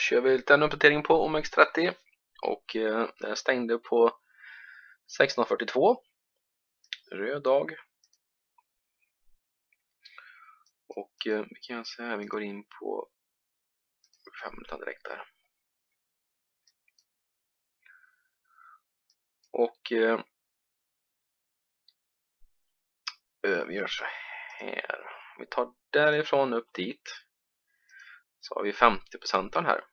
kör vi lite en uppdatering på OMX30 och eh, den stängde på 16.42 röd dag. Och eh, vi kan säga vi går in på 15 direkt där. Och eh, eh, vi gör så här. Vi tar därifrån upp dit så har vi 50% här.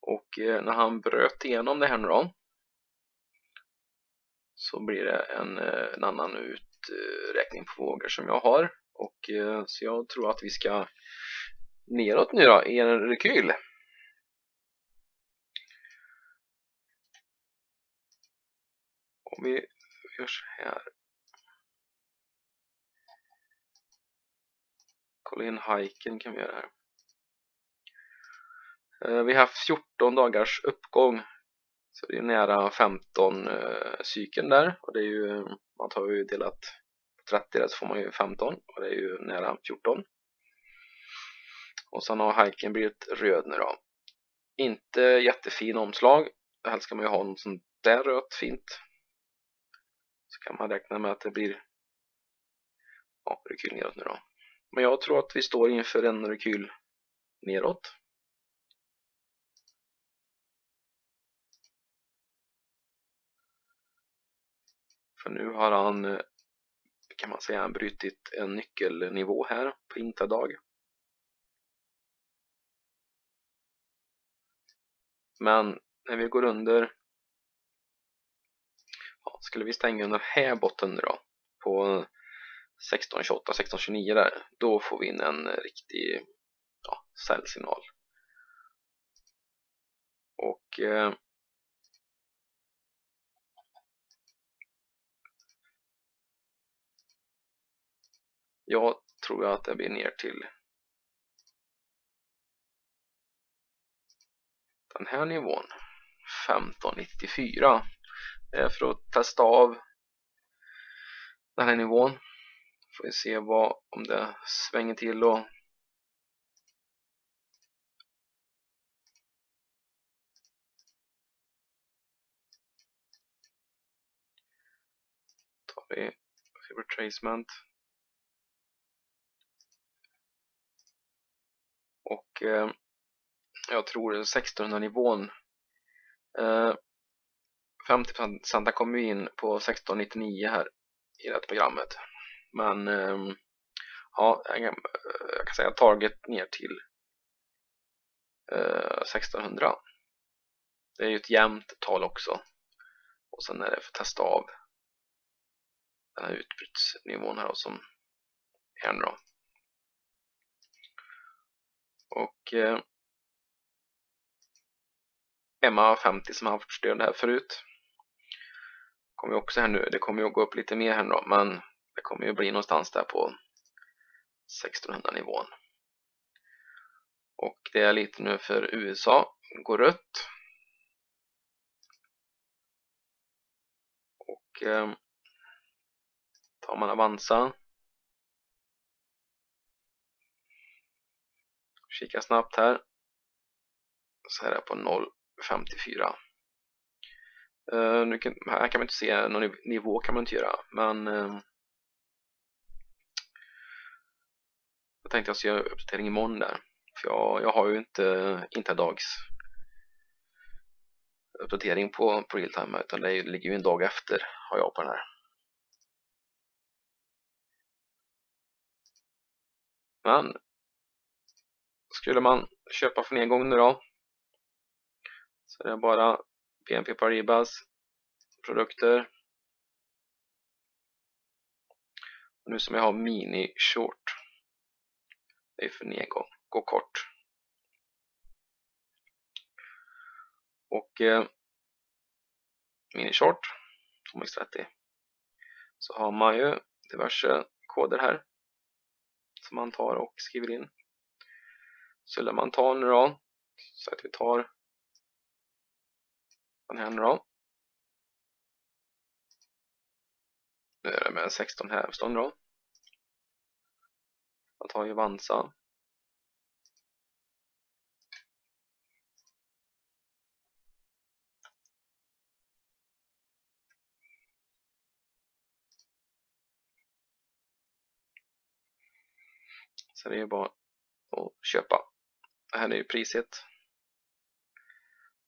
Och eh, när han bröt igenom det här nu då så blir det en, eh, en annan uträkning på vågor som jag har. Och eh, så jag tror att vi ska neråt nu då i en rekyl. Om vi gör så här. Kolla in hiken kan vi göra här. Eh, vi har haft 14 dagars uppgång. Så det är nära 15 eh, cykeln där. Och det är ju, man tar ju delat 30 där så får man ju 15 och det är ju nära 14 och sen har hiken blivit röd nu då. Inte jättefin omslag. Helst ska man ju ha något sånt där rött fint. Så kan man räkna med att det blir ja, rekyl neråt nu då men jag tror att vi står inför en rekyl neråt För nu har han, eh, kan man säga, brutit en nyckelnivå här på intradag. Men när vi går under, ja, skulle vi stänga under här botten då, på 1628, 1629 där, då får vi in en riktig ja, säljsignal. Och eh, Jag tror att det blir ner till den här nivån 1594 eh, för att testa av den här nivån får vi se vad om det svänger till då. tar vi retracement. Och eh, jag tror 1600 nivån eh, 50% kommer in på 1699 här i det här programmet men ehm, ja, jag kan, säga target ner till eh, 1600 det är ju ett jämnt tal också. Och sen är det för att testa av den här utbrytsnivån här då, som är nu då. Och eh, Emma 50 som har haft stöd här förut. Kommer ju också här nu, det kommer ju att gå upp lite mer här då men det kommer ju bli någonstans där på 1600 nivån och det är lite nu för USA går rött och eh, tar man Avanza Kika snabbt här. Så här är det på 0,54. Uh, eh, nu kan, här kan man inte se någon nivå kan man inte göra men uh, jag tänkte jag ska göra uppdatering imorgon där. För jag, jag har ju inte interdags uppdatering på, på realtime utan det ligger ju en dag efter har jag på den här. Men skulle man köpa för nedgång nu då så är det bara BNP Paribas produkter. Och nu som jag har mini short det är för nedgång, gå kort. Och eh, mini short OMX30 så har man ju diverse koder här som man tar och skriver in. Så lär man ta nu då så att vi tar den här nu då. Nu är det med 16 hävstång då. Han tar ju Vansa. Så det är bara att köpa. Det här är ju priset.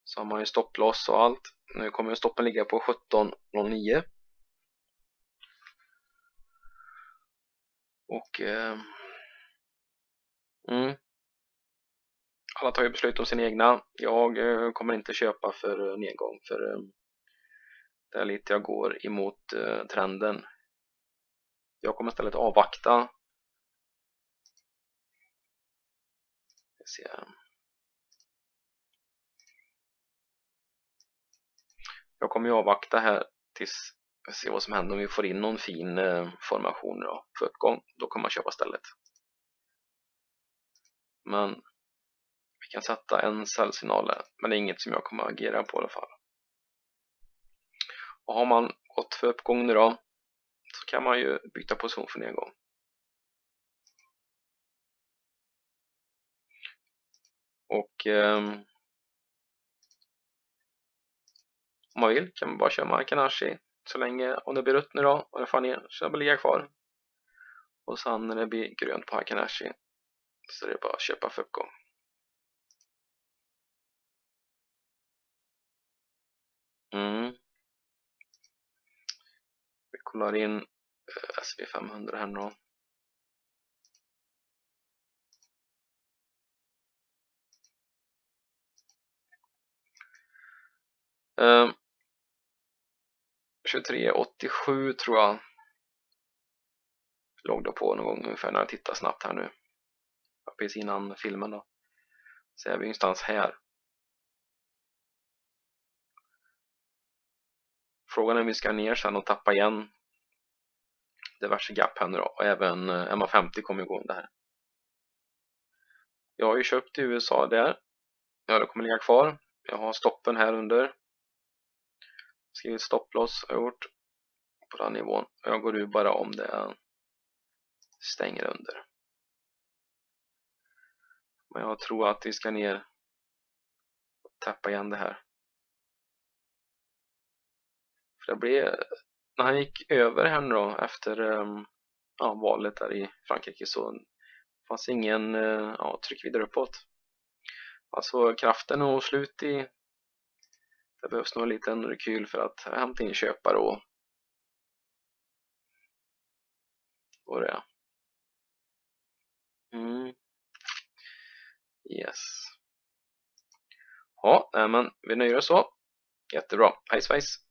Så har man ju stopplås och allt. Nu kommer stoppen ligga på 17.09. Och eh, mm, alla tar ju beslut om sina egna. Jag eh, kommer inte köpa för eh, nedgång för eh, det är lite jag går emot eh, trenden. Jag kommer istället avvakta. Se. Jag kommer ju avvakta här tills se ser vad som händer om vi får in någon fin eh, formation då, för uppgång. Då kommer man köpa stället. Men vi kan sätta en säljsignal men det är inget som jag kommer att agera på i alla fall. Och har man gått för uppgång nu då så kan man ju byta position för nedgång. Och eh, om man vill kan man bara köra Markanashi så länge, om det blir rött nu då och det faller ner så jag bara ligga kvar. Och sen när det blir grönt på Hakanashi så det är bara att köpa för uppgång. Mm. Vi kollar in eh, SV500 här nu då. Ehm. Uh, 23.87 tror jag låg då på någon gång ungefär när jag tittar snabbt här nu. Precis innan filmen då. Så är vi någonstans här. Frågan är om vi ska ner sen och tappa igen diverse gap här nu då. Och även eh, MA50 kommer gå under här. Jag har ju köpt i USA där. Ja, det kommer ligga kvar. Jag har stoppen här under skrivit stopploss har jag gjort på den nivån. Jag går ur bara om det stänger under. Men jag tror att vi ska ner och täppa igen det här. För det blev, när han gick över här nu då efter ehm, ja, valet där i Frankrike så fanns ingen eh, ja, tryck vidare uppåt. Alltså kraften och slut i det behövs nog en liten rekyl för att hämta in köpare och vad det är. Mm. Yes. Ja, eh, men vi nöjer oss så. Jättebra. Hej svejs!